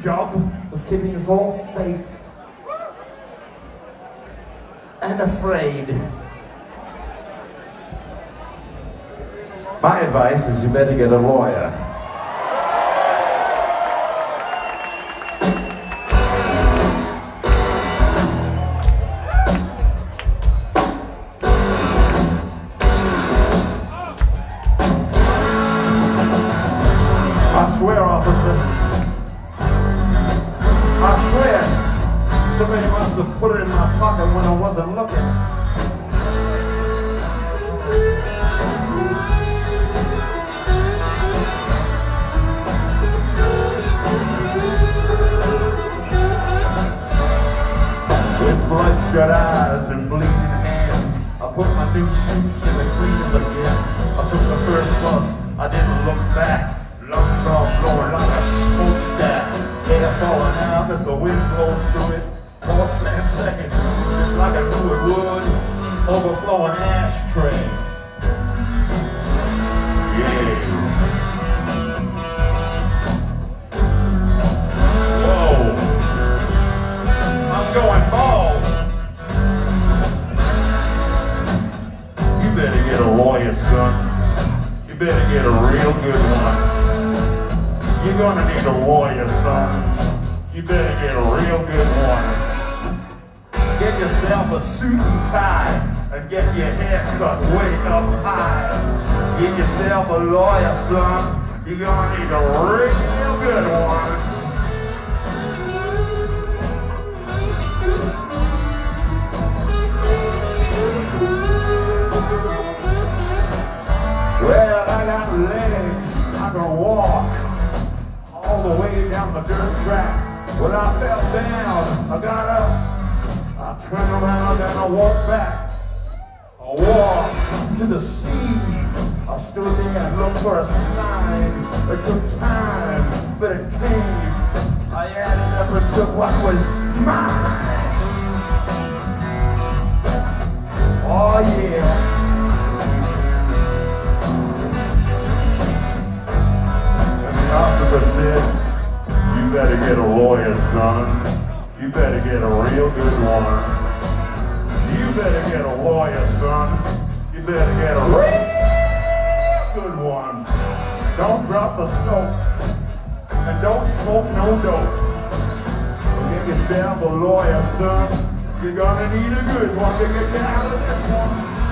job of keeping us all safe and afraid. My advice is you better get a lawyer. I swear, officer. Somebody must have put it in my pocket when I wasn't looking. With bloodshot eyes and bleeding hands, I put my new suit in the cleaners again. I took the first bus, I didn't look back. Lungs all blowing like a smokestack. Hair falling out as the wind blows through it. Overflowing ashtray. Yeah. Whoa. I'm going bald. You better get a lawyer, son. You better get a real good one. You're gonna need a lawyer, son. You better get a real good one. Get yourself a suit and tie and get your hair cut way up high. Get yourself a lawyer, son. You're gonna need a real good one. Well, I got legs, I can walk all the way down the dirt track. When I fell down, I got up, I turned around and I walked back. Walked to the sea. I stood there and looked for a sign. It took time, but it came. I added up and took what was mine. Oh yeah. And the officer said, you better get a lawyer, son. You better get a real good one. Lawyer, son. You better get a real good one. Don't drop the smoke. And don't smoke no dope. Get yourself a lawyer, son. You're gonna need a good one to get you out of this one.